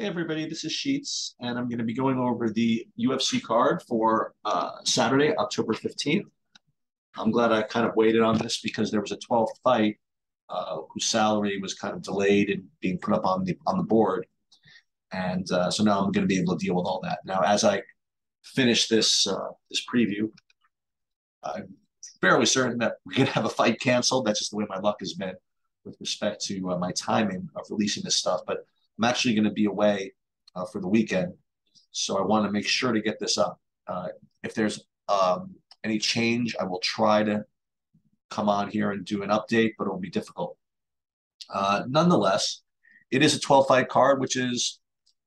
Hey everybody, this is Sheets, and I'm going to be going over the UFC card for uh, Saturday, October 15th. I'm glad I kind of waited on this because there was a 12th fight uh, whose salary was kind of delayed and being put up on the on the board, and uh, so now I'm going to be able to deal with all that. Now, as I finish this uh, this preview, I'm fairly certain that we're going to have a fight canceled. That's just the way my luck has been with respect to uh, my timing of releasing this stuff, but I'm actually going to be away uh, for the weekend, so I want to make sure to get this up. Uh, if there's um, any change, I will try to come on here and do an update, but it will be difficult. Uh, nonetheless, it is a 12 fight card, which is,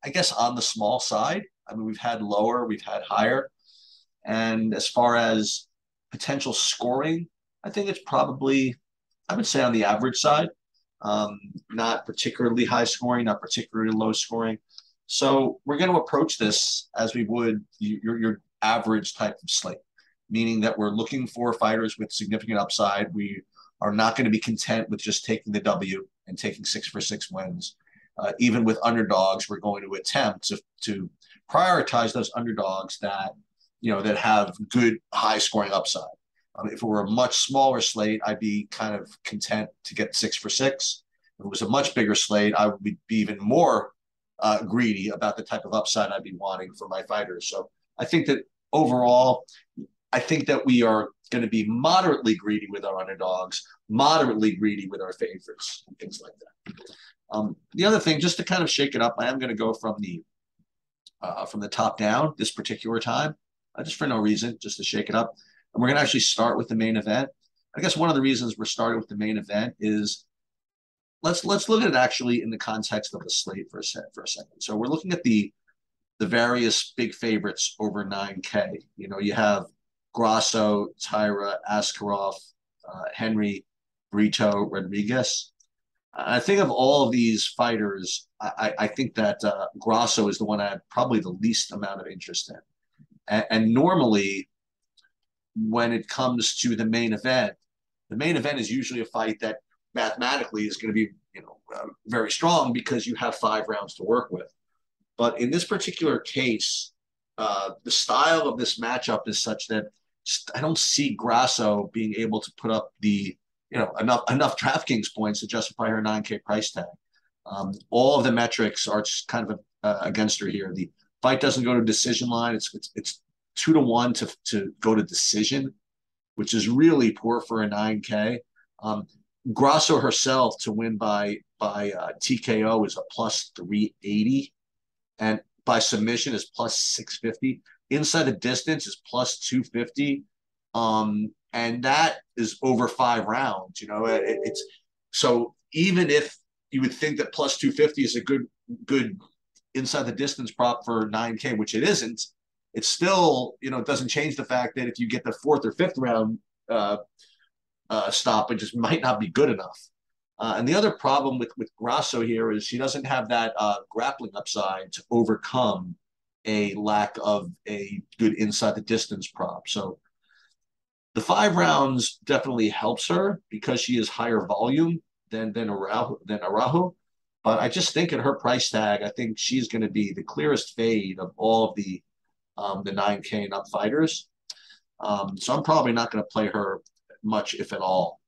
I guess, on the small side. I mean, we've had lower, we've had higher. And as far as potential scoring, I think it's probably, I would say, on the average side um, not particularly high scoring, not particularly low scoring. So we're going to approach this as we would your, your average type of slate, meaning that we're looking for fighters with significant upside. We are not going to be content with just taking the W and taking six for six wins. Uh, even with underdogs, we're going to attempt to, to prioritize those underdogs that you know that have good high scoring upside. Um, if it were a much smaller slate, I'd be kind of content to get six for six. If it was a much bigger slate, I would be even more uh, greedy about the type of upside I'd be wanting for my fighters. So I think that overall, I think that we are going to be moderately greedy with our underdogs, moderately greedy with our favorites, and things like that. Um, the other thing, just to kind of shake it up, I am going to go from the uh, from the top down this particular time, uh, just for no reason, just to shake it up. And we're going to actually start with the main event. I guess one of the reasons we're starting with the main event is let's let's look at it actually in the context of the slate for a sec, for a second. So we're looking at the the various big favorites over 9K. You know, you have Grasso, Taira, Askarov, uh, Henry, Brito, Rodriguez. I think of all of these fighters, I, I think that uh, Grasso is the one I have probably the least amount of interest in. And, and normally, when it comes to the main event, the main event is usually a fight that mathematically is going to be you know uh, very strong because you have five rounds to work with. But in this particular case, uh, the style of this matchup is such that I don't see Grasso being able to put up the you know enough enough DraftKings points to justify her 9K price tag. Um, all of the metrics are just kind of uh, against her here. The fight doesn't go to decision line. It's it's, it's two to one to, to go to decision, which is really poor for a 9K. Um, Grasso herself to win by by uh, TKO is a plus 380, and by submission is plus 650. Inside the distance is plus 250, um, and that is over five rounds. You know, it, it's so even if you would think that plus 250 is a good good inside the distance prop for 9K, which it isn't, it still, you know, it doesn't change the fact that if you get the fourth or fifth round uh, uh, stop, it just might not be good enough. Uh, and the other problem with with Grasso here is she doesn't have that uh, grappling upside to overcome a lack of a good inside the distance prop. So the five rounds definitely helps her because she is higher volume than than Araujo, than Araujo. But I just think at her price tag, I think she's going to be the clearest fade of all of the um, the 9K and up fighters. Um, so I'm probably not going to play her much, if at all.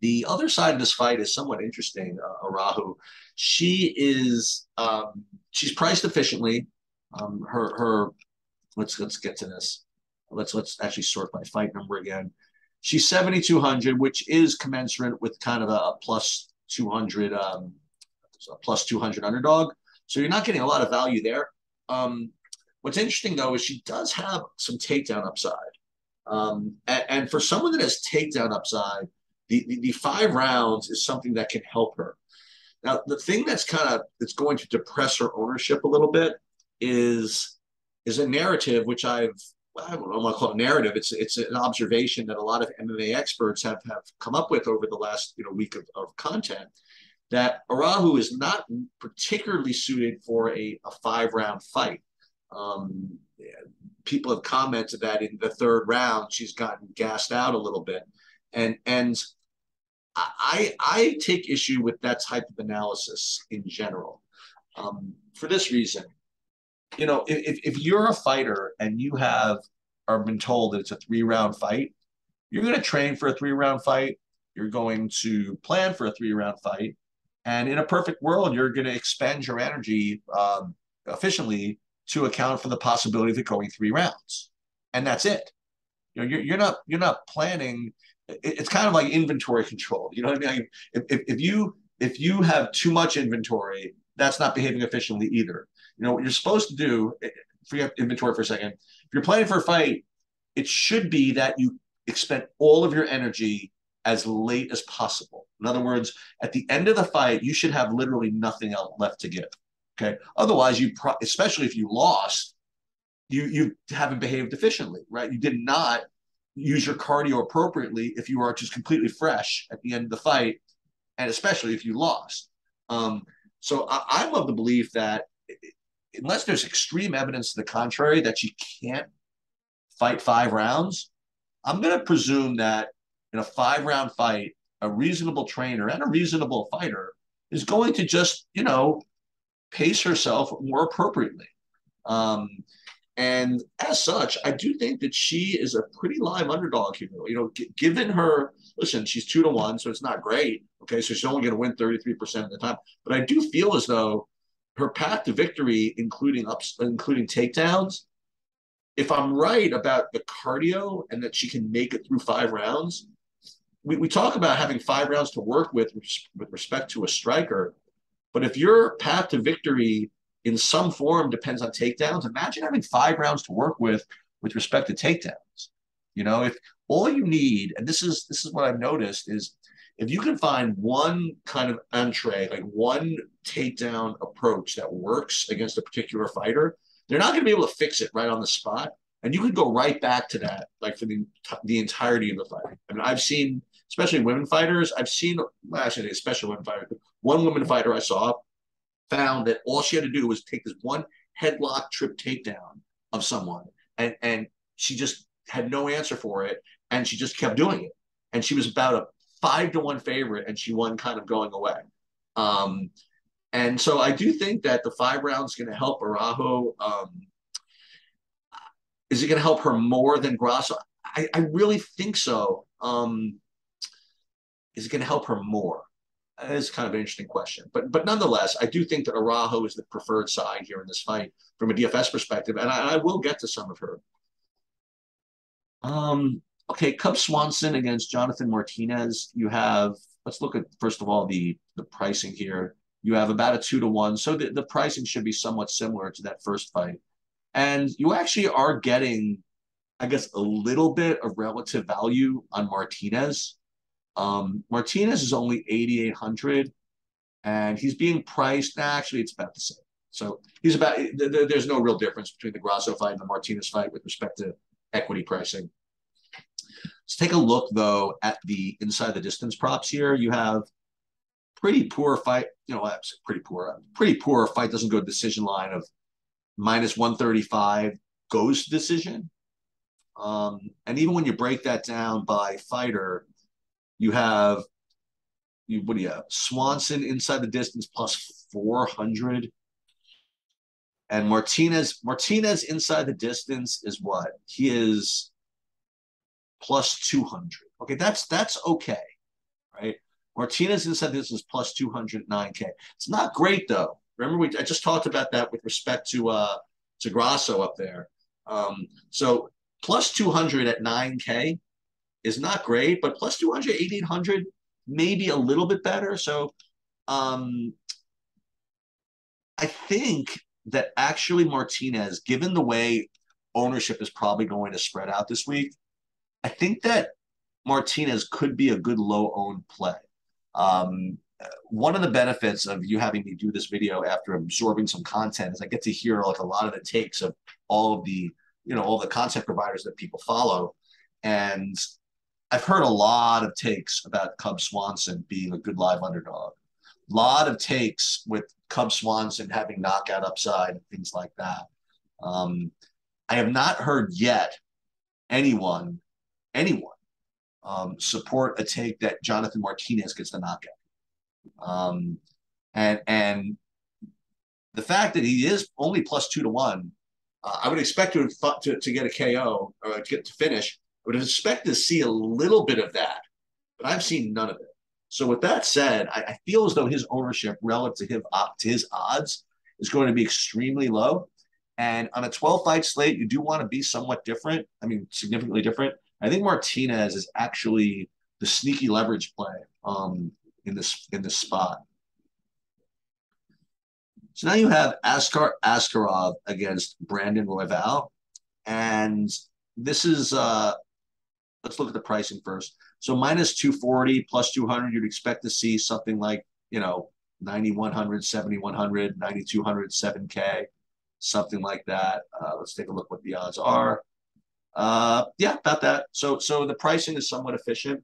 The other side of this fight is somewhat interesting. Uh, Araujo, she is um, she's priced efficiently. Um, her her let's let's get to this. Let's let's actually sort by fight number again. She's 7,200, which is commensurate with kind of a, plus 200 um, plus 200 underdog. So you're not getting a lot of value there. Um, What's interesting though is she does have some takedown upside. Um, and, and, for someone that has takedown upside, the, the, the, five rounds is something that can help her. Now, the thing that's kind of that's going to depress her ownership a little bit is is a narrative which I've I don't want to call it a narrative. It's it's an observation that a lot of MMA experts have have come up with over the last you know week of, of content that Araujo is not particularly suited for a, a five round fight. Um, people have commented that in the third round she's gotten gassed out a little bit, and and I I take issue with that type of analysis in general. um, for this reason. You know, if, if you're a fighter and you have are been told that it's a three round fight, you're going to train for a three round fight. You're going to plan for a three round fight. And in a perfect world, you're going to expend your energy um, efficiently to account for the possibility of it going three rounds. And that's it. You know, you're, you're not you're not planning. It's kind of like inventory control. You know what I mean? If, if, if you if you have too much inventory, that's not behaving efficiently either. You know what you're supposed to do. Eh, forget inventory for a second. If you're planning for a fight, it should be that you expend all of your energy as late as possible. In other words, at the end of the fight, you should have literally nothing else left to give. Okay. Otherwise, you pro- especially if you lost, you you haven't behaved efficiently, right? You did not use your cardio appropriately if you are just completely fresh at the end of the fight, and especially if you lost. Um, so I, I'm of the belief that unless there's extreme evidence to the contrary that you can't fight five rounds, I'm going to presume that in a five round fight, a reasonable trainer and a reasonable fighter is going to just, you know, pace herself more appropriately. Um, and as such, I do think that she is a pretty live underdog here. You know, g- given her, listen, she's two to one, so it's not great. Okay, so she's only going to win 33% of the time. But I do feel as though her path to victory, including ups, including takedowns, if I'm right about the cardio and that she can make it through five rounds, we, we talk about having five rounds to work with with respect to a striker. But if your path to victory in some form depends on takedowns, imagine having five rounds to work with with respect to takedowns. You know, if all you need, and this is this is what I've noticed, is if you can find one kind of entree, like one takedown approach that works against a particular fighter, they're not going to be able to fix it right on the spot. And you could go right back to that, like for the, the entirety of the fight. I mean, I've seen, especially women fighters, I've seen, well, actually, especially women fighters, one woman fighter I saw found that all she had to do was take this one headlock trip takedown of someone, and and she just had no answer for it, and she just kept doing it, and she was about a five to one favorite, and she won kind of going away. Um, and so I do think that the five rounds going to help Araujo. Um, is it going to help her more than Grasso? I, I really think so. Um, is it going to help her more? It's kind of an interesting question, but but nonetheless, I do think that Araujo is the preferred side here in this fight from a DFS perspective, and I, I will get to some of her. Um, okay, Cub Swanson against Jonathan Martinez. You have let's look at first of all the the pricing here. You have about a two to one, so the, the pricing should be somewhat similar to that first fight, and you actually are getting, I guess, a little bit of relative value on Martinez. Um, Martinez is only 8,800 and he's being priced. Nah, actually, it's about the same. So he's about, there's no real difference between the Grasso fight and the Martinez fight with respect to equity pricing. Let's take a look, though, at the inside the distance props here. You have pretty poor fight, you know, pretty poor, pretty poor fight doesn't go decision line of minus 135 goes to decision. Um, and even when you break that down by fighter, you have you what do you have? Swanson inside the distance plus 400. And Martinez, Martinez inside the distance is what? He is plus 200. Okay, that's that's okay, right? Martinez inside this is plus 209k. It's not great though. Remember, we I just talked about that with respect to uh to Grasso up there. Um, so plus 200 at 9k is not great, but plus 200, 1800, maybe a little bit better. So um, I think that actually Martinez, given the way ownership is probably going to spread out this week, I think that Martinez could be a good low owned play. Um, one of the benefits of you having me do this video after absorbing some content is I get to hear like a lot of the takes of all of the you know all the content providers that people follow, and I've heard a lot of takes about Cub Swanson being a good live underdog. A lot of takes with Cub Swanson having knockout upside and things like that. Um, I have not heard yet anyone, anyone, um, support a take that Jonathan Martinez gets the knockout. Um, and and the fact that he is only plus two to one, uh, I would expect to, to to get a KO or to get to finish. I would expect to see a little bit of that, but I've seen none of it. So with that said, I, I feel as though his ownership relative to his, to his odds is going to be extremely low. And on a 12 fight slate, you do want to be somewhat different. I mean, significantly different. I think Martinez is actually the sneaky leverage play um, in this in this spot. So now you have Askar Askarov against Brandon Royval. And this is uh let's look at the pricing first. So minus 240 plus 200, you'd expect to see something like, you know, 9100, 7100, 9200, 7K, something like that. Uh, let's take a look what the odds are. Uh, yeah, about that. So, so the pricing is somewhat efficient.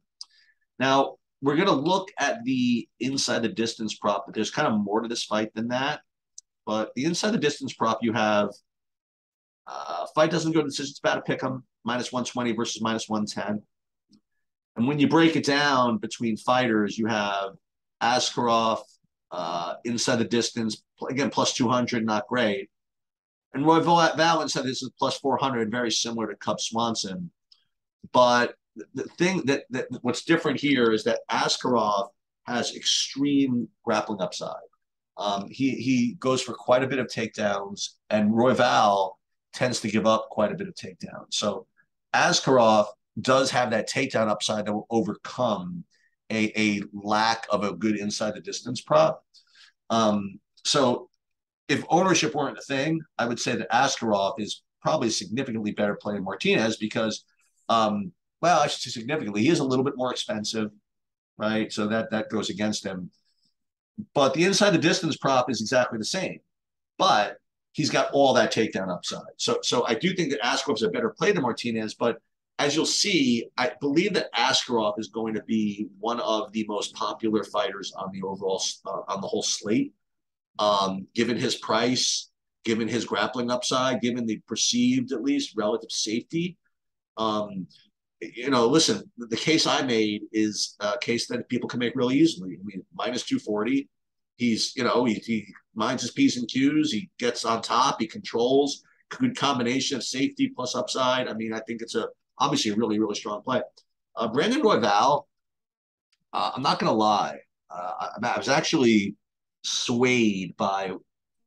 Now we're going to look at the inside the distance prop, but there's kind of more to this fight than that. But the inside the distance prop, you have uh, fight doesn't go to decision. It's about to pick them minus 120 versus minus 110. And when you break it down between fighters, you have Askarov uh, inside the distance, again, plus 200, not great. And Royval inside this is plus 400, very similar to Cub Swanson. But the thing that, that what's different here is that Askarov has extreme grappling upside. Um, he he goes for quite a bit of takedowns, and Roy Royval tends to give up quite a bit of takedowns. So Askarov does have that takedown upside that will overcome a, a lack of a good inside the distance prop. Um, so if ownership weren't a thing, I would say that Askarov is probably significantly better playing Martinez because, um, well, I should say significantly, he is a little bit more expensive, right? So that that goes against him. But the inside the distance prop is exactly the same, but he's got all that takedown upside. So so I do think that Askarov's a better play than Martinez, but as you'll see, I believe that Askarov is going to be one of the most popular fighters on the overall uh, on the whole slate. Um, given his price, given his grappling upside, given the perceived at least relative safety, um, you know, listen, the case I made is a case that people can make really easily. I mean, minus 240. He's, you know, he, he minds his P's and Q's. He gets on top. He controls. Good combination of safety plus upside. I mean, I think it's a obviously a really, really strong play. Uh, Brandon Royval, uh, I'm not to lie. Uh, I, I, was actually swayed by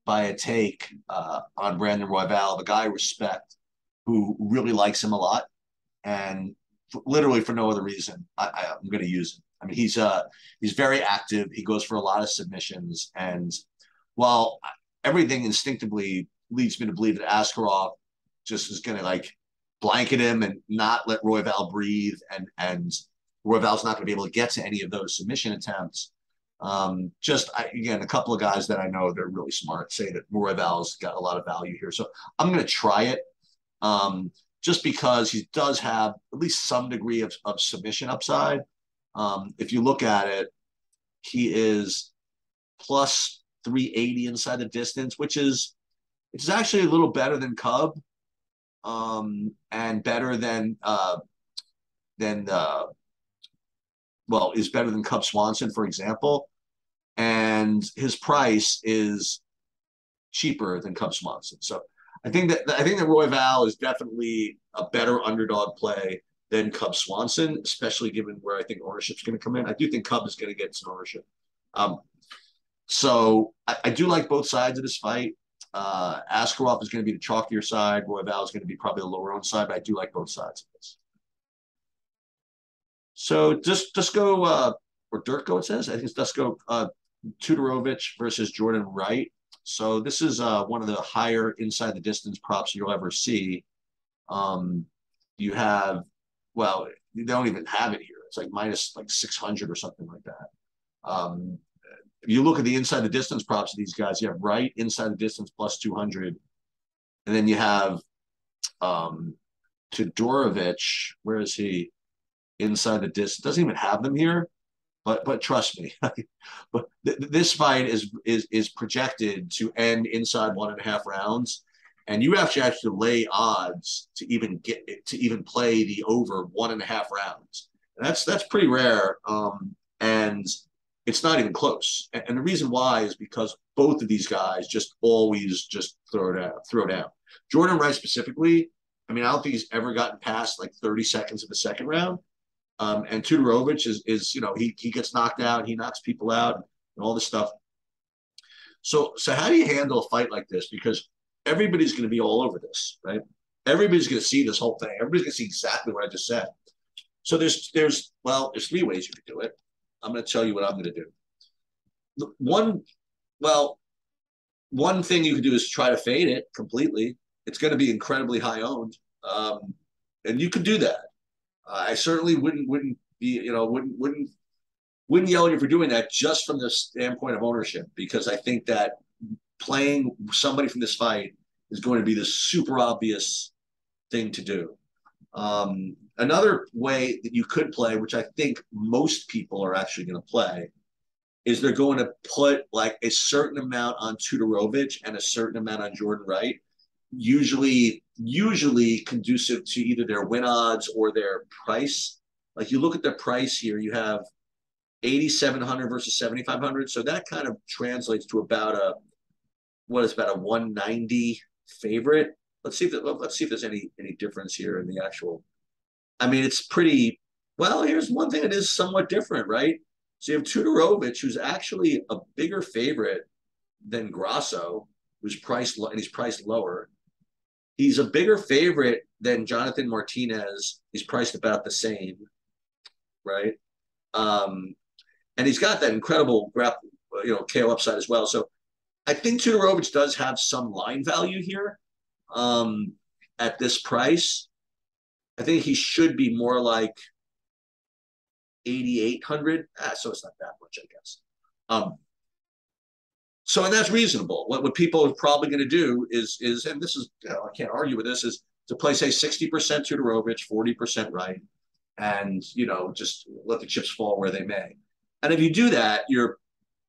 by a take uh, on Brandon Royval, the guy I respect, who really likes him a lot, and literally for no other reason, i I, going to use him. I mean, he's uh he's very active. He goes for a lot of submissions, and while everything instinctively leads me to believe that Askarov just is going to like blanket him and not let Royval breathe, and and Royval's not going to be able to get to any of those submission attempts. Um, just I, again, a couple of guys that I know they're really smart say that Royval's got a lot of value here, so I'm going to try it. Um, just because he does have at least some degree of, of submission upside. Um, if you look at it, he is plus 380 inside the distance, which is it's actually a little better than Cub, um, and better than uh, than uh, well is better than Cub Swanson, for example. And his price is cheaper than Cub Swanson. So I think that I think that Royval is definitely a better underdog play than Cub Swanson, especially given where I think ownership's going to come in. I do think Cub is going to get some ownership. Um, so I, I, do like both sides of this fight. Uh, Askarov is going to be the chalkier side. Royval is going to be probably the lower own side, but I do like both sides of this. So just just go uh, or Durko it says. I think it's Dusko uh, Todorovic versus Jordan Wright. So this is uh, one of the higher inside the distance props you'll ever see. Um, you have, well, they don't even have it here. It's like minus like 600 or something like that. Um, if you look at the inside the distance props of these guys, you have Wright inside the distance plus 200. And then you have um, Todorovic. Where is he? Inside the distance. Doesn't even have them here. But but trust me, but th- this fight is is is projected to end inside one and a half rounds, and you have to actually lay odds to even get to even play the over one and a half rounds. And that's that's pretty rare. Um, and it's not even close. And, and, the reason why is because both of these guys just always just throw down, throw down. Jordan Rice specifically, I mean, I don't think he's ever gotten past like 30 seconds of the second round. Um, and Todorovic is is you know he he gets knocked out, he knocks people out, and all this stuff. So so how do you handle a fight like this? Because everybody's going to be all over this, right? Everybody's going to see this whole thing. Everybody's going to see exactly what I just said. So there's there's well there's three ways you could do it. I'm going to tell you what I'm going to do. One, well, one thing you could do is try to fade it completely. It's going to be incredibly high owned, um, and you could do that. I certainly wouldn't wouldn't be you know wouldn't wouldn't wouldn't yell at you for doing that just from the standpoint of ownership because I think that playing somebody from this fight is going to be the super obvious thing to do. Um, another way that you could play, which I think most people are actually going to play, is they're going to put like a certain amount on Todorovic and a certain amount on Jordan Wright, usually usually conducive to either their win odds or their price. Like you look at the price here, you have 8,700 versus 7,500. So that kind of translates to about a, what is about a 190 favorite. Let's see if let's see if there's any any difference here in the actual. I mean, it's pretty. Well, here's one thing that is somewhat different, right? So you have Todorovic, who's actually a bigger favorite than Grasso, who's priced and he's priced lower. He's a bigger favorite than Jonathan Martinez. He's priced about the same, right? Um, and he's got that incredible grapple, you know, KO upside as well. So I think Todorovic does have some line value here um, at this price. I think he should be more like 8,800. Ah, so it's not that much, I guess. Um, so, and that's reasonable. What, what people are probably going to do is, is, and this is, you know, I can't argue with this, is to play, say, 60% Todorovic, 40% Wright, and, you know, just let the chips fall where they may. And if you do that, you're,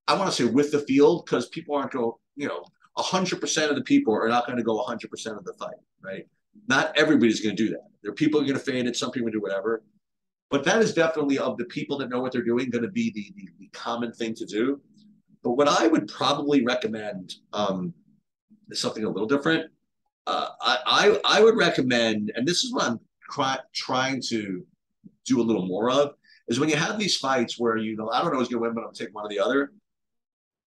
I want to say with the field, because people aren't going, you know, 100% of the people are not going to go 100% of the fight, right? Not everybody's going to do that. There are people who are going to fade it, some people do whatever. But that is definitely of the people that know what they're doing going to be the, the, the common thing to do. But what I would probably recommend um, is something a little different. Uh, I, I, I would recommend, and this is what I'm try, trying to do a little more of, is when you have these fights where you know I don't know who's going to win, but I'm taking one or the other.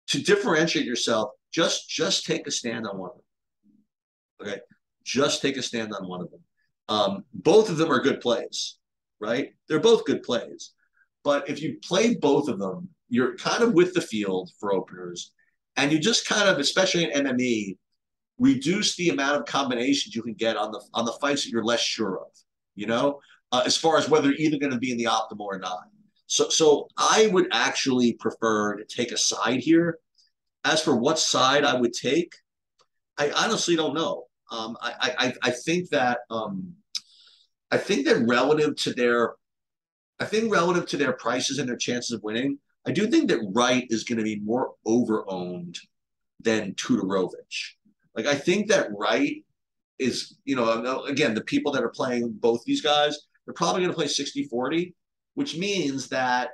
To differentiate yourself, just just take a stand on one of them. Okay, just take a stand on one of them. Um, both of them are good plays, right? They're both good plays. But if you play both of them, you're kind of with the field for openers, and you just kind of, especially in MME, reduce the amount of combinations you can get on the on the fights that you're less sure of. You know, uh, as far as whether either going to be in the optimal or not. So, so I would actually prefer to take a side here. As for what side I would take, I honestly don't know. Um, I, I, I think that um, I think that relative to their, I think relative to their prices and their chances of winning, I do think that Wright is going to be more overowned than Todorovic. Like I think that Wright is, you know, again, the people that are playing both these guys, they're probably going to play 60-40, which means that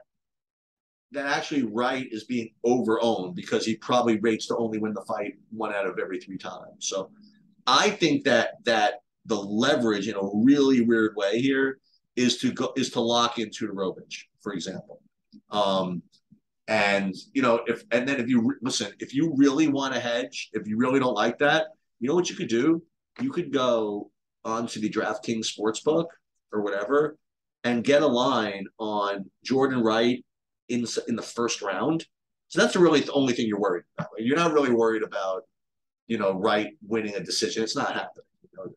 that actually Wright is being overowned because he probably rates to only win the fight one out of every three times. So I think that that the leverage in a really weird way here is to go is to lock in Todorovic, for example. Um, and you know, if and then if you listen, if you really want to hedge, if you really don't like that, you know what you could do? You could go onto the DraftKings sportsbook or whatever and get a line on Jordan Wright in in the first round. So that's really the only thing you're worried about. You're not really worried about, you know, Wright winning a decision. It's not happening. You know?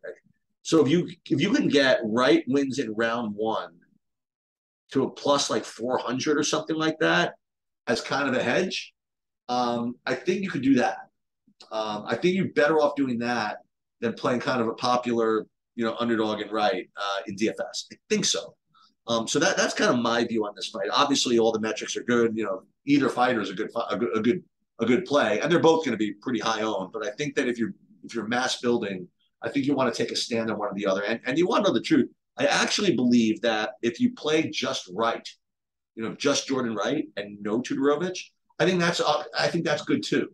So if you if you can get Wright wins in round one to a plus like 400 or something like that as kind of a hedge, um, I think you could do that. Um, I think you're better off doing that than playing kind of a popular you know, underdog and right uh, in DFS. I think so. Um, so that that's kind of my view on this fight. Obviously, all the metrics are good. You know, either fighter is a good a good a good a good play, and they're both going to be pretty high owned. But I think that if you're if you're mass building, I think you want to take a stand on one or the other. And and you want to know the truth. I actually believe that if you play just right, you know, just Jordan Wright and no Todorovic, I think that's uh, I think that's good too.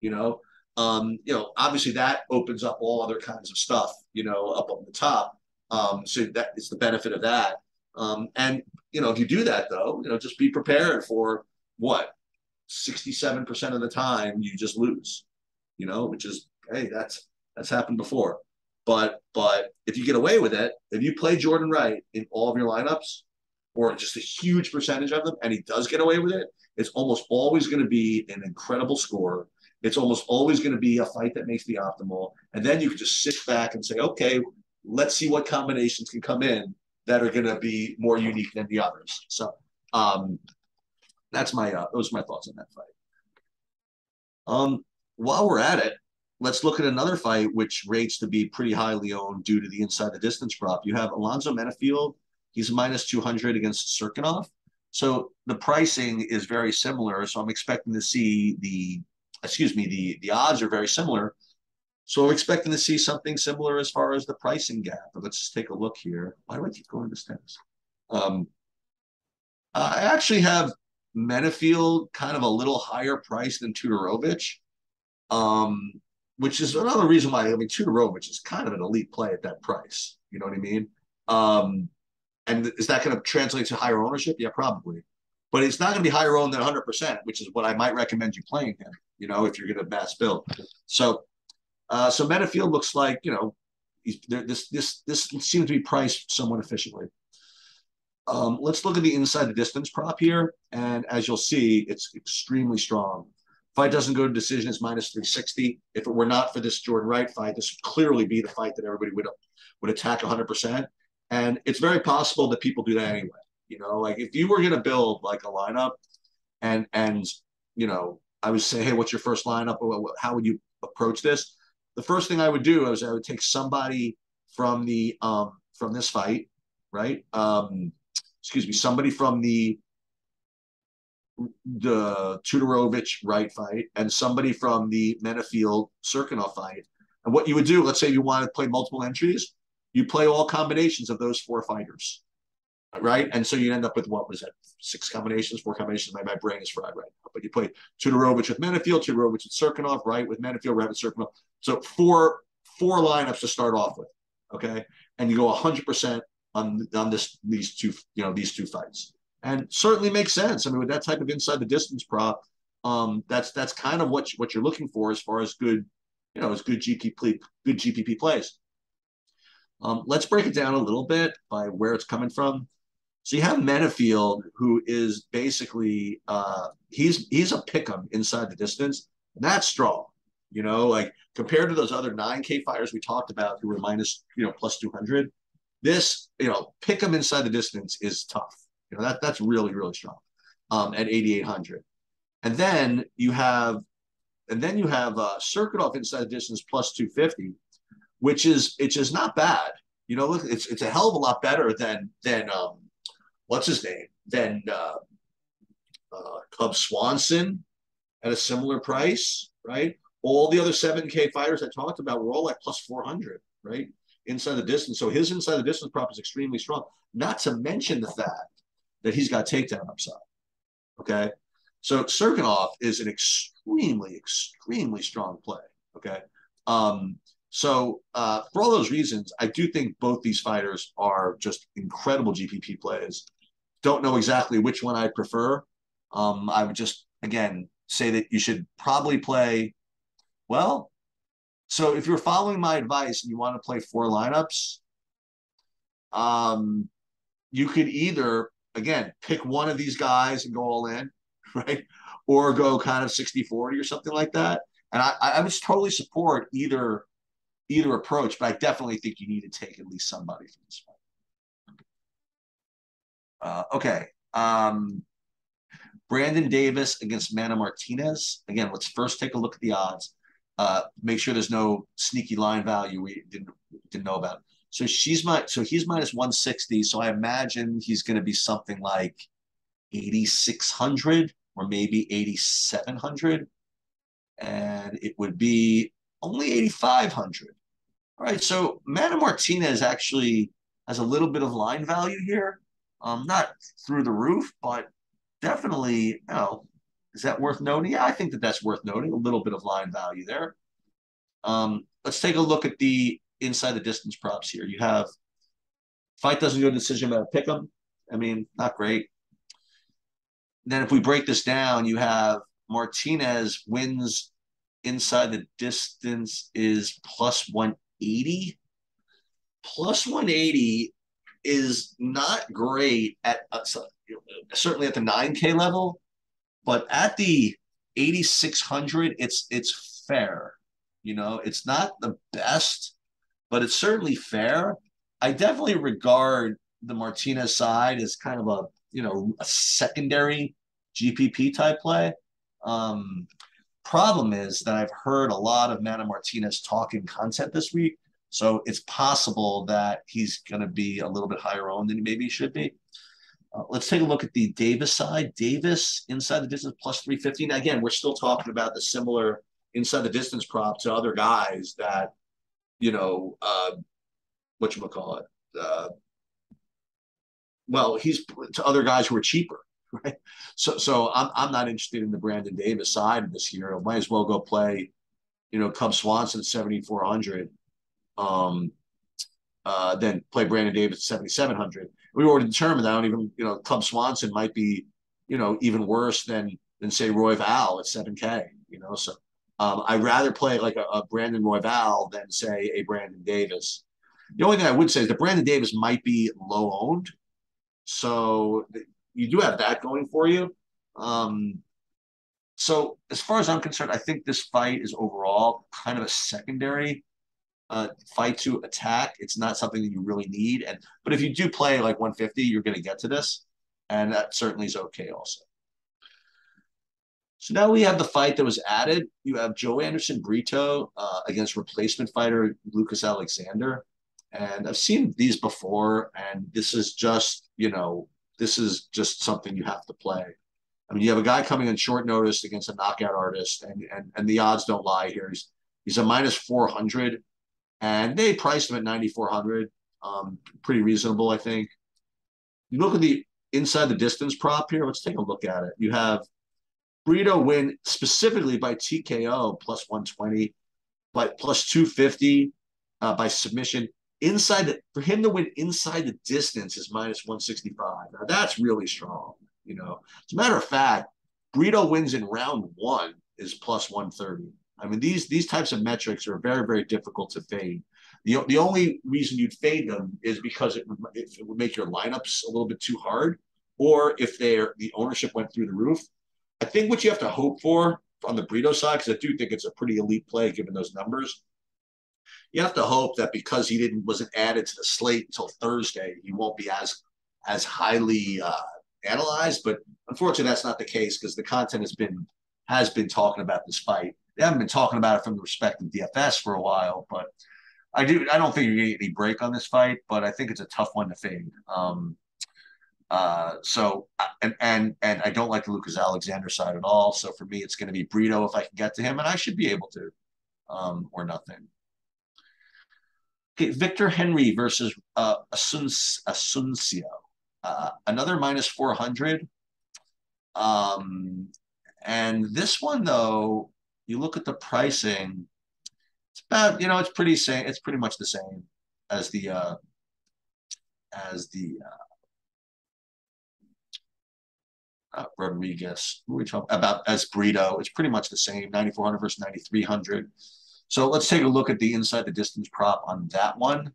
You know, um, you know, obviously that opens up all other kinds of stuff, you know, up on the top. Um, so that is the benefit of that. Um, and you know, if you do that though, you know, just be prepared for what 67% of the time you just lose, you know, which is hey, that's that's happened before. But but if you get away with it, if you play Jordan Wright in all of your lineups, or just a huge percentage of them, and he does get away with it, it's almost always going to be an incredible score it's almost always going to be a fight that makes the optimal. And then you can just sit back and say, okay, let's see what combinations can come in that are going to be more unique than the others. So um, that's my uh, those are my thoughts on that fight. Um, while we're at it, let's look at another fight which rates to be pretty highly owned due to the inside the distance prop. You have Alonzo Menifield. He's minus 200 against Cirkunov. So the pricing is very similar. So I'm expecting to see the excuse me, the the odds are very similar. So we're expecting to see something similar as far as the pricing gap. But let's just take a look here. Why do I keep going to steps? Um, I actually have Menifield kind of a little higher price than Todorovic, um, which is another reason why I mean Todorovic is kind of an elite play at that price. You know what I mean? Um, and is that going to translate to higher ownership? Yeah, probably. But it's not going to be higher owned than 100%, which is what I might recommend you playing him you know, if you're going to mass build. So, uh, so Menifield looks like, you know, this this this seems to be priced somewhat efficiently. Um, let's look at the inside the distance prop here, and as you'll see, it's extremely strong. Fight doesn't go to decision, it's minus 360. If it were not for this Jordan Wright fight, this would clearly be the fight that everybody would would attack 100%. And it's very possible that people do that anyway. You know, like if you were going to build like a lineup, and and you know I would say, hey, what's your first lineup? How would you approach this? The first thing I would do is I would take somebody from the um, from this fight, right? Um, excuse me, somebody from the the Todorovic Wright fight and somebody from the Menifield Cirkunov fight. And what you would do, let's say you want to play multiple entries, you play all combinations of those four fighters right? And so you end up with what was it? Six combinations, four combinations. My, my brain is fried Wright now. But you play Todorovic with Menifield, Todorovic with Cirkunov, Wright? With Menifield, right with Cirkunov. So four four lineups to start off with, okay? And you go 100% on on this these two you know these two fights, and certainly makes sense. I mean, with that type of inside the distance prop, um, that's that's kind of what you, what you're looking for as far as good, you know, as good GPP good GPP plays. Um, let's break it down a little bit by where it's coming from. So you have Menifield, who is basically uh, he's he's a pick'em inside the distance, and that's strong. You know, like compared to those other 9K fighters we talked about who were minus, you know, plus 200, this, you know, pick them inside the distance is tough. You know, that that's really, really strong um, at 8,800. And then you have, and then you have uh, Cirkunov inside the distance plus 250, which is, it's just not bad. You know, look, it's, it's a hell of a lot better than, than, um, what's his name? Then uh, uh, Cub Swanson at a similar price, right? All the other 7K fighters I talked about were all like plus 400, right? Inside the distance. So his inside the distance prop is extremely strong, not to mention the fact that he's got takedown upside. Okay. So Cirkunov is an extremely, extremely strong play. Okay. Um, so uh, for all those reasons, I do think both these fighters are just incredible GPP plays don't know exactly which one I prefer. Um, I would just again say that you should probably play. Well, so if you're following my advice and you want to play four lineups, um, you could either again pick one of these guys and go all in, right? Or go kind of 60 40 or something like that. And I, I would totally support either either approach, but I definitely think you need to take at least somebody from this one. Uh, okay. Um, Brandon Davis against Mana Martinez. Again, let's first take a look at the odds. Uh, make sure there's no sneaky line value we didn't didn't know about. So she's my so he's minus 160. So I imagine he's going to be something like 8600 or maybe 8700, and it would be only 8500. All right. So Mana Martinez actually has a little bit of line value here um, not through the roof, but definitely, you know, is that worth noting? Yeah, I think that that's worth noting. A little bit of line value there. Um, let's take a look at the inside the distance props here. You have fight doesn't go to decision, but pick them. I mean, not great. Then if we break this down, you have Martinez wins inside the distance is plus 180. Plus 180 is not great at uh, certainly at the 9K level, but at the 8600 it's it's fair. You know, it's not the best, but it's certainly fair. I definitely regard the Martinez side as kind of a, you know, a secondary GPP type play. Um, problem is that I've heard a lot of Mana Martinez talking content this week. So it's possible that he's going to be a little bit higher owned than maybe he should be. Uh, let's take a look at the Davis side. Davis inside the distance plus 350. Now, again, we're still talking about the similar inside the distance prop to other guys that, you know, uh, what you call it. Uh, well, he's to other guys who are cheaper, right? So, so I'm I'm not interested in the Brandon Davis side of this year. I might as well go play, you know, Cub Swanson 7400, um, uh, then play Brandon Davis 7700. We already determined I don't even, you know, Cub Swanson might be, you know, even worse than than say Royval at 7K. You know, so um, I'd rather play like a, a Brandon Royval than say a Brandon Davis. The only thing I would say is that Brandon Davis might be low owned, so you do have that going for you. Um, so as far as I'm concerned, I think this fight is overall kind of a secondary uh, fight to attack. It's not something that you really need. And but if you do play like 150, you're going to get to this, and that certainly is okay also. So now we have the fight that was added. You have Joanderson Brito uh, against replacement fighter Lucas Alexander. And I've seen these before, and this is just, you know, this is just something you have to play. I mean, you have a guy coming on short notice against a knockout artist, and and, and the odds don't lie here. He's he's a minus 400, and they priced him at 9,400. Um, pretty reasonable, I think. You look at the inside the distance prop here. Let's take a look at it. You have Brito win specifically by TKO plus 120, but plus 250 uh, by submission inside the, for him to win inside the distance is minus 165. Now that's really strong. You know, as a matter of fact, Brito wins in round one is plus 130. I mean, these these types of metrics are very, very difficult to fade. The, the only reason you'd fade them is because it would, it would make your lineups a little bit too hard, or if they're the ownership went through the roof. I think what you have to hope for on the Brito side, because I do think it's a pretty elite play given those numbers, you have to hope that because he didn't wasn't added to the slate until Thursday, he won't be as as highly uh, analyzed. But unfortunately, that's not the case because the content has been has been talking about this fight. They haven't been talking about it from the respective DFS for a while, but I do. I don't think you're getting any break on this fight, but I think it's a tough one to fade. Um, uh, so and and and I don't like the Lucas Alexander side at all. So for me, it's going to be Brito if I can get to him, and I should be able to, um, or nothing. Okay, Victor Henry versus uh, Asuncio. Uh, another minus 400. Um, and this one, though, you look at the pricing, it's about, you know, it's pretty same. It's pretty much the same as the, uh, as the, uh, uh, Rodriguez. Are we talking about? As Brito, it's pretty much the same. 9,400 versus 9,300. So let's take a look at the inside the distance prop on that one.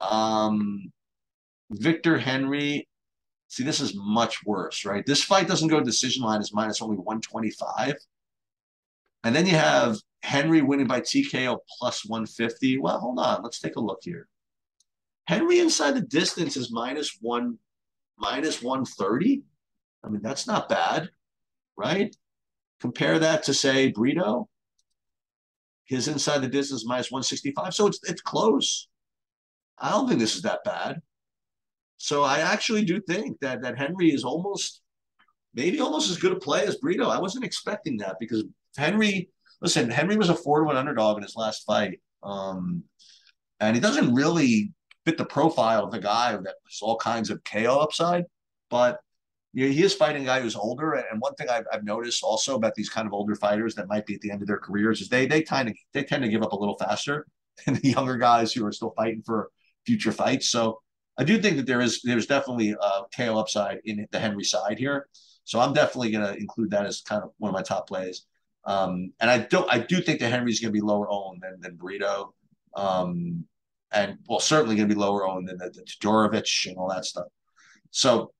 Um, Victor Henry, see, this is much worse, right? This fight doesn't go to decision line is minus only 125. And then you have Henry winning by TKO plus 150. Well, hold on. Let's take a look here. Henry inside the distance is minus one, minus 130. I mean, that's not bad, right? Compare that to, say, Brito. His inside the distance minus 165. So it's it's close. I don't think this is that bad. So I actually do think that that Henry is almost maybe almost as good a play as Brito. I wasn't expecting that because Henry, listen, Henry was a four to one underdog in his last fight. Um, and he doesn't really fit the profile of the guy that has all kinds of KO upside. But you know, he is fighting a guy who's older. And one thing I've, I've noticed also about these kind of older fighters that might be at the end of their careers is they they kind of they tend to give up a little faster than the younger guys who are still fighting for future fights. So I do think that there is there's definitely a KO upside in the Henry side here. So I'm definitely going to include that as kind of one of my top plays. Um, and I don't I do think that Henry's going to be lower owned than than Brito. Um, and well, certainly going to be lower owned than the, the Todorovic and all that stuff. So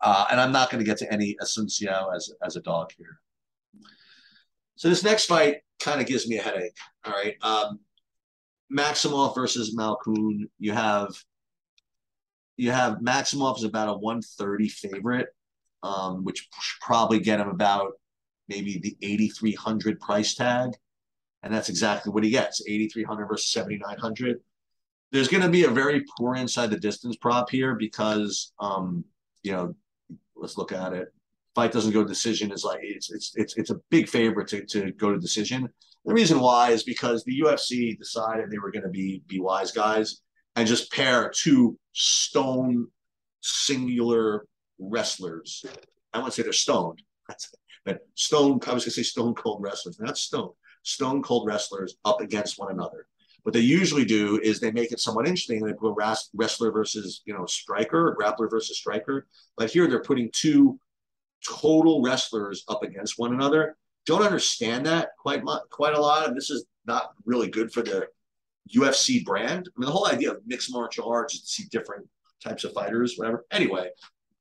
uh, and I'm not going to get to any Assunção as as a dog here. So this next fight kind of gives me a headache. All right, um, Maximov versus Malkoun. You have you have is about a 130 favorite, um, which probably get him about maybe the 8,300 price tag, and that's exactly what he gets: 8,300 versus 7,900. There's going to be a very poor inside the distance prop here because, um, you know, let's look at it. Fight doesn't go to decision is like it's it's it's it's a big favorite to, to go to decision. The reason why is because the UFC decided they were going to be be wise guys and just pair two stone singular wrestlers. I wouldn't say they're stoned, but stone. I was going to say stone cold wrestlers, not stone. Stone cold wrestlers up against one another. What they usually do is they make it somewhat interesting. They put wrestler versus you know striker, or grappler versus striker. But here they're putting two total wrestlers up against one another. Don't understand that quite quite a lot, and this is not really good for the UFC brand. I mean, the whole idea of mixed martial arts is to see different types of fighters, whatever. Anyway,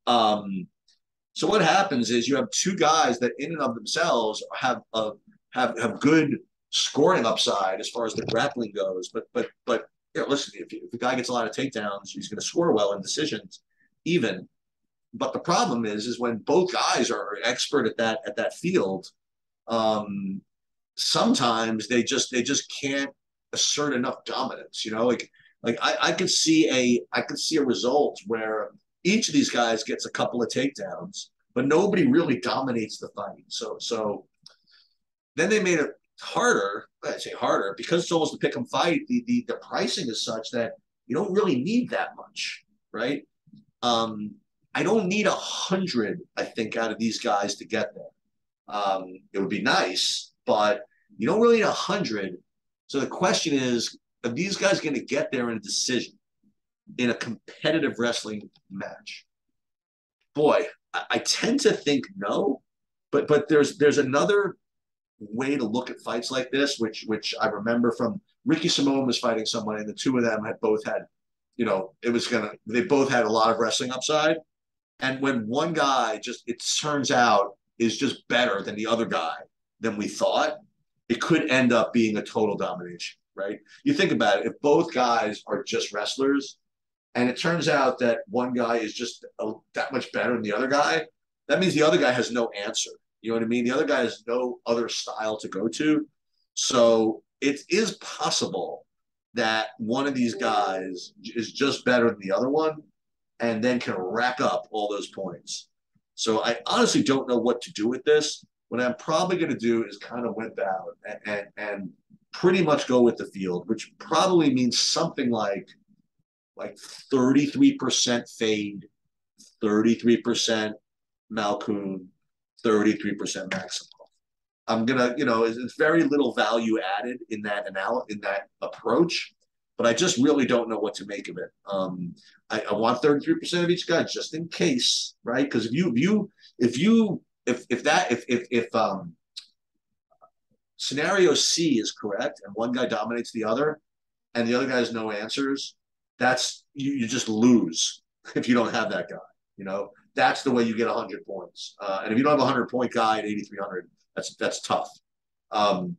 um, so what happens is you have two guys that, in and of themselves, have a have have good scoring upside as far as the grappling goes. But but but you know, listen, if, if the guy gets a lot of takedowns, he's going to score well in decisions, even. But the problem is, is when both guys are expert at that at that field, um, sometimes they just they just can't assert enough dominance. You know, like like I, I could see a I could see a result where each of these guys gets a couple of takedowns, but nobody really dominates the fight. So so then they made it harder. I say harder because it's almost a pick 'em fight. The, the the pricing is such that you don't really need that much, right? Um, I don't need a hundred. I think out of these guys to get there. Um, it would be nice, but you don't really need a hundred. So the question is, are these guys going to get there in a decision in a competitive wrestling match? Boy, I, I tend to think no, but but there's there's another way to look at fights like this, which which I remember from Ricky Simon was fighting someone, and the two of them had both had, you know, it was gonna they both had a lot of wrestling upside. And when one guy just it turns out is just better than the other guy than we thought, it could end up being a total domination, right? You think about it, if both guys are just wrestlers, and it turns out that one guy is just a, that much better than the other guy, that means the other guy has no answer you know what I mean? The other guy has no other style to go to. So it is possible that one of these guys is just better than the other one and then can rack up all those points. So I honestly don't know what to do with this. What I'm probably going to do is kind of whip out and, and, and pretty much go with the field, which probably means something like like 33% fade, 33% Malkoun, 33% Maximov. I'm gonna, you know, it's, it's very little value added in that anal- in that approach, but I just really don't know what to make of it. Um, I, I want 33% of each guy just in case, right? Because if you if you if you if if that if if if um scenario C is correct and one guy dominates the other and the other guy has no answers, that's you, you just lose if you don't have that guy. You know, that's the way you get 100 points. Uh, and if you don't have a 100 point guy at 8,300, that's that's tough. Um,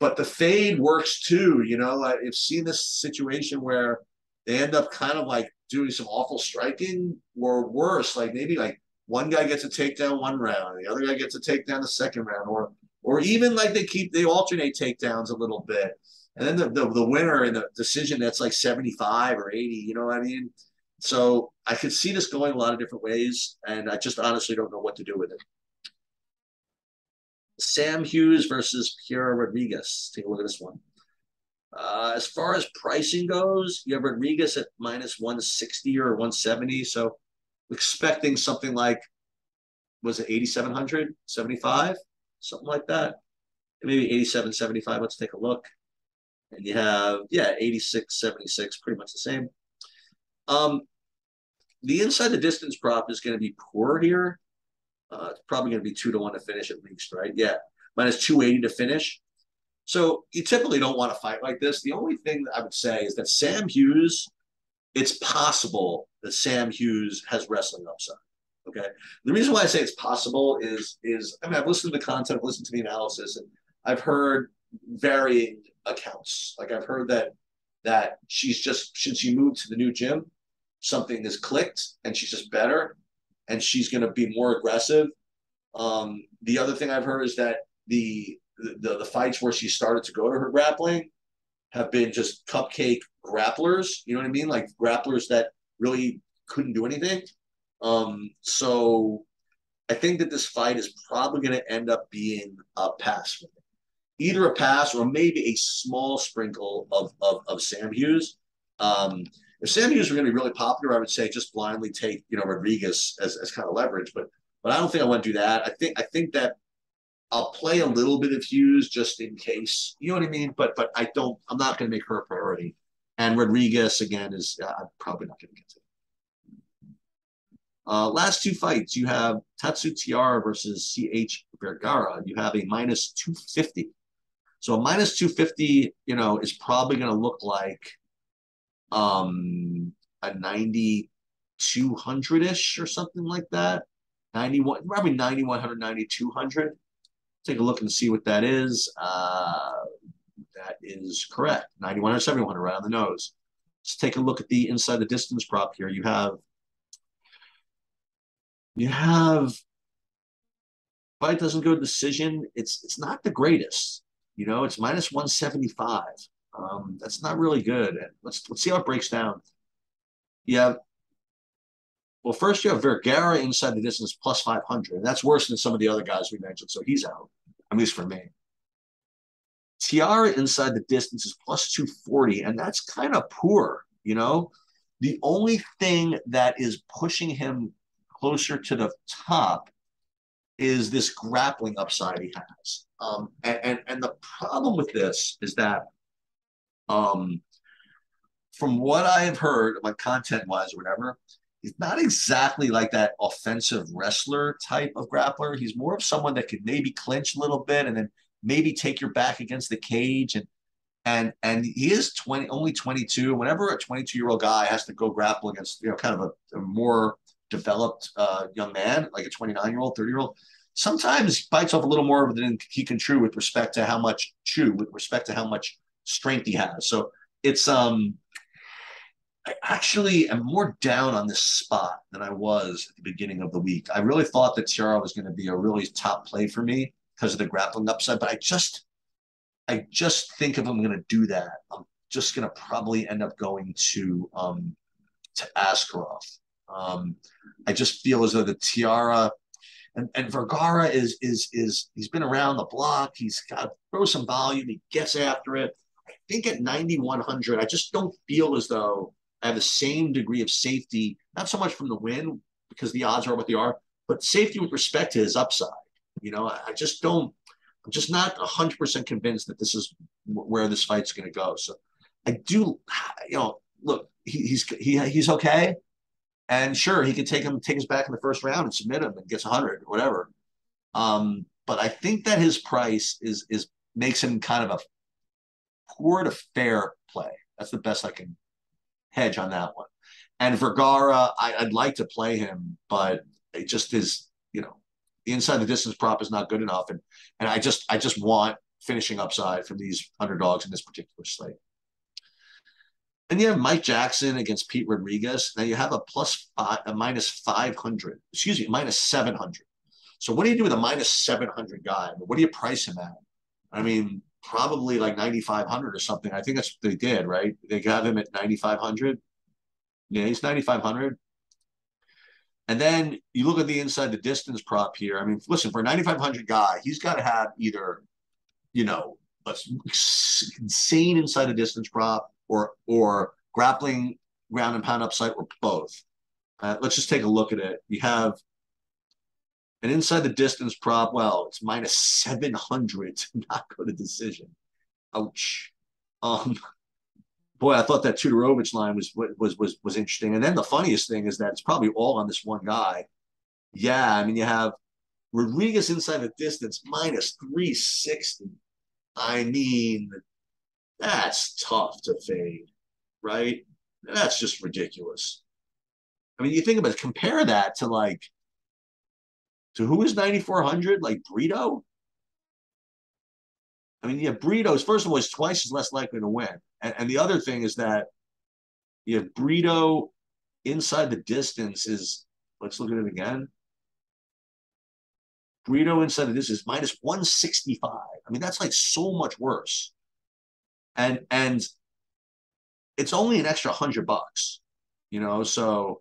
but the fade works too. You know, I've seen this situation where they end up kind of like doing some awful striking, or worse, like maybe like one guy gets a takedown one round, the other guy gets a takedown the second round, or or even like they keep they alternate takedowns a little bit, and then the the, the winner in the decision that's like 75 or 80. You know what I mean? So I could see this going a lot of different ways, and I just honestly don't know what to do with it. Sam Hughes versus Piera Rodriguez. Take a look at this one. Uh, as far as pricing goes, you have Rodriguez at minus 160 or 170. So expecting something like, was it 8,700, 75, something like that? Maybe 87, 75. Let's take a look. And you have, yeah, 86, 76, pretty much the same. Um, the inside the distance prop is going to be poor here. Uh, it's probably going to be two to one to finish at least, right? Yeah, minus 280 to finish. So you typically don't want to fight like this. The only thing that I would say is that Sam Hughes, it's possible that Sam Hughes has wrestling upside. Okay. The reason why I say it's possible is is I mean I've listened to the content, I've listened to the analysis, and I've heard varying accounts. Like I've heard that that she's just since she moved to the new gym, something has clicked and she's just better and she's going to be more aggressive. Um, the other thing I've heard is that the, the the fights where she started to go to her grappling have been just cupcake grapplers. You know what I mean? Like grapplers that really couldn't do anything. Um, so I think that this fight is probably going to end up being a pass. Either a pass or maybe a small sprinkle of, of, of Sam Hughes. Um, if Sam Hughes were going to be really popular, I would say just blindly take you know Rodriguez as, as kind of leverage. But but I don't think I want to do that. I think I think that I'll play a little bit of Hughes just in case. You know what I mean? But but I don't. I'm not going to make her a priority. And Rodriguez again is uh, I'm probably not going to get to. Uh, last two fights, you have Tatsu Taira versus CJ Vergara. You have a minus 250. So a minus 250, you know, is probably going to look like um a 9200 ish or something like that 91 probably 9100 9200 take a look and see what that is. Uh that is correct. 9100 7100 right on the nose. Let's take a look at the inside the distance prop here. You have you have fight doesn't go to decision. It's it's not the greatest. You know it's minus 175 um, that's not really good. And Let's let's see how it breaks down. You have well, first you have Vergara inside the distance plus 500. And that's worse than some of the other guys we mentioned. So he's out, at least for me. Taira inside the distance is plus 240, and that's kind of poor, you know? The only thing that is pushing him closer to the top is this grappling upside he has. Um, and, and, and the problem with this is that um, from what I have heard, like content wise or whatever, he's not exactly like that offensive wrestler type of grappler. He's more of someone that could maybe clinch a little bit and then maybe take your back against the cage and and and he is 20 only 22 whenever a 22 year old guy has to go grapple against you know kind of a, a more developed uh, young man like a 29 year old 30 year old sometimes he bites off a little more than he can chew with respect to how much chew with respect to how much strength he has. So it's um I actually am more down on this spot than I was at the beginning of the week. I really thought that Taira was going to be a really top play for me because of the grappling upside, but I just I just think if I'm going to do that, I'm just going to probably end up going to um to Askarov. Um, I just feel as though the Taira and, and Vergara is is is he's been around the block. He's got throw some volume. He gets after it I think at 9,100, I just don't feel as though I have the same degree of safety, not so much from the win because the odds are what they are, but safety with respect to his upside. You know, I just don't, I'm just not 100% convinced that this is where this fight's going to go. So I do, you know, look, he, he's he, he's okay. And sure, he can take him, take us back in the first round and submit him and gets 100 or whatever. Um, but I think that his price is is makes him kind of a poor to fair play. That's the best I can hedge on that one. And Vergara, I, would like to play him, but it just is, you know, the inside the distance prop is not good enough. And and I just I just want finishing upside from these underdogs in this particular slate. And you have Mike Jackson against Pete Rodriguez. Now you have a plus five, a minus 500, excuse me, minus 700. So what do you do with a minus 700 guy? What do you price him at? I mean, probably like 9,500 or something. I think that's what they did, right? They got him at 9,500. Yeah, he's 9,500. And then you look at the inside the distance prop here. I mean, listen, for a 9,500 guy, he's got to have either, you know, a insane inside the distance prop or or grappling ground and pound upside or both. Uh, let's just take a look at it. You have an inside the distance prop. Well, it's minus 700 to not go to decision. Ouch. Um, boy, I thought that Todorovic line was was was was interesting. And then the funniest thing is that it's probably all on this one guy. Yeah, I mean you have Rodriguez inside the distance minus 360. I mean, that's tough to fade, right? That's just ridiculous. I mean, you think about it, compare that to like to who is 9400 like Brito? I mean, yeah, Brito's first of all is twice as less likely to win. And, and the other thing is that have Brito inside the distance is let's look at it again. Brito inside the distance is minus 165. I mean, that's like so much worse. And and it's only an extra hundred bucks, you know. So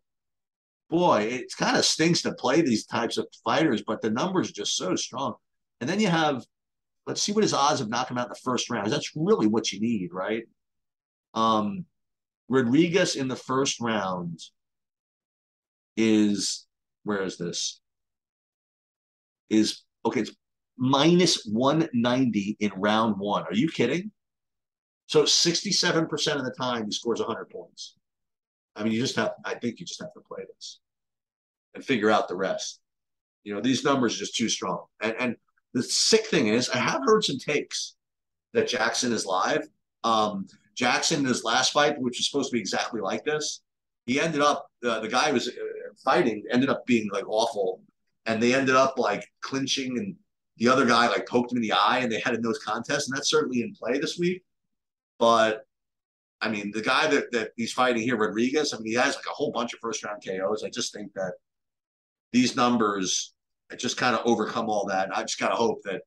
boy, it kind of stinks to play these types of fighters, but the numbers are just so strong. And then you have, let's see what his odds of knocking him out in the first round. That's really what you need, right? Um, Rodriguez in the first round is where is this? Is okay, it's minus 190 in round one. Are you kidding? So 67% of the time he scores 100 points. I mean, you just have, I think you just have to play this and figure out the rest. You know, these numbers are just too strong. And, and the sick thing is, I have heard some takes that Jackson is live. Um, Jackson, in his last fight, which was supposed to be exactly like this, he ended up, uh, the guy was uh, fighting, ended up being like awful. And they ended up like clinching, and the other guy like poked him in the eye, and they had a nose contest. And that's certainly in play this week. But I mean, the guy that, that he's fighting here, Rodriguez, I mean, he has like a whole bunch of first round KOs. I just think that these numbers just kind of overcome all that. And I just kind of hope that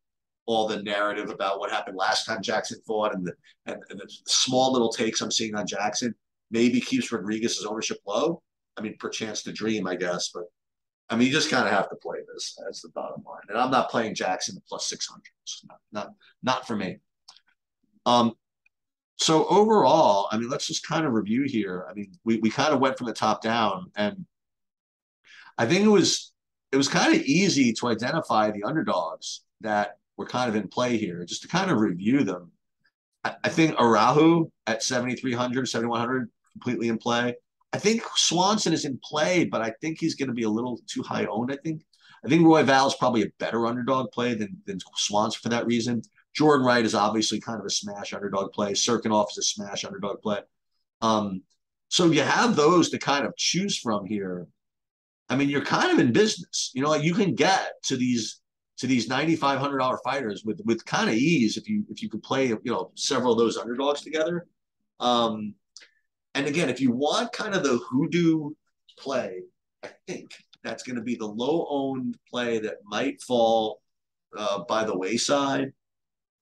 all the narrative about what happened last time Jackson fought and the, and, and the small little takes I'm seeing on Jackson maybe keeps Rodriguez's ownership low. I mean, perchance to dream, I guess, but I mean, you just kind of have to play this. as the bottom line. And I'm not playing Jackson plus 600. Not, not, not for me. Um, so overall, I mean, let's just kind of review here. I mean, we, we kind of went from the top down, and I think it was it was kind of easy to identify the underdogs that were kind of in play here, just to kind of review them. I, I think Araújo at 7,300, 7,100, completely in play. I think Swanson is in play, but I think he's going to be a little too high owned. I think I think Royval is probably a better underdog play than, than Swanson for that reason. Jordan Wright is obviously kind of a smash underdog play. Cirkunov is a smash underdog play. Um, so you have those to kind of choose from here. I mean, you're kind of in business. You know, you can get to these to these ninety five hundred dollar fighters with with kind of ease if you if you could play you know several of those underdogs together. Um, and again, if you want kind of the hoodoo play, I think that's going to be the low owned play that might fall uh, by the wayside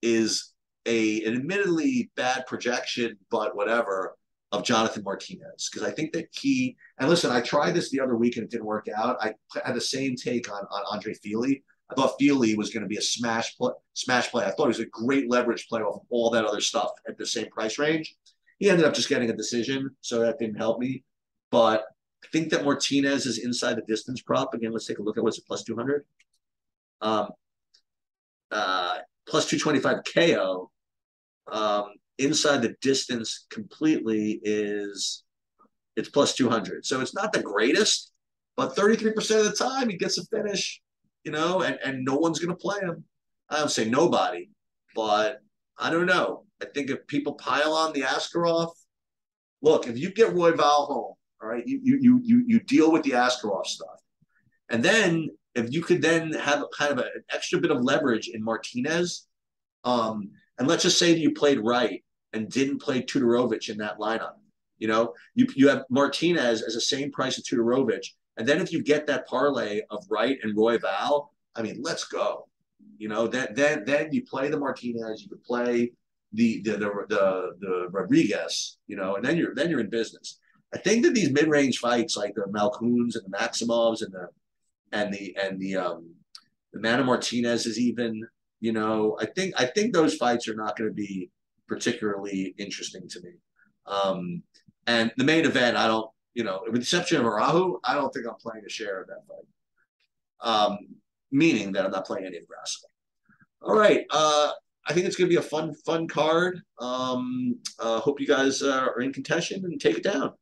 is a an admittedly bad projection, but whatever, of Jonathan Martinez. Because I think that he and listen, I tried this the other week and it didn't work out. I had the same take on, on Andre Fili. I thought Fili was going to be a smash play, smash play. I thought he was a great leverage play off of all that other stuff at the same price range. He ended up just getting a decision, so that didn't help me. But I think that Martinez is inside the distance prop. Again, let's take a look at what's it plus 200. Um, uh, plus 225 KO. Um, inside the distance completely is it's plus 200. So it's not the greatest, but 33% of the time he gets a finish, you know, and, and no one's going to play him. I don't say nobody, but I don't know. I think if people pile on the Askarov, look, if you get Royval home, all right, you you you you deal with the Askarov stuff. And then if you could then have kind of a, an extra bit of leverage in Martinez, um, and let's just say that you played Wright and didn't play Todorovic in that lineup, you know, you you have Martinez as the same price as Todorovic. and then if you get that parlay of Wright and Royval, I mean, let's go. You know, then then then you play the Martinez, you could play the the the the, the Rodriguez, you know, and then you're then you're in business. I think that these mid range fights like the Malkouns and the Maximovs and the and the and the um the Mana Martinez is even, you know, I think I think those fights are not going to be particularly interesting to me. Um, and the main event, I don't you know, with the exception of Araújo, I don't think I'm playing a share of that fight. Um, meaning that I'm not playing any of Grasso. All right. Uh, I think it's going to be a fun, fun card. Um, uh, hope you guys uh, are in contention and take it down.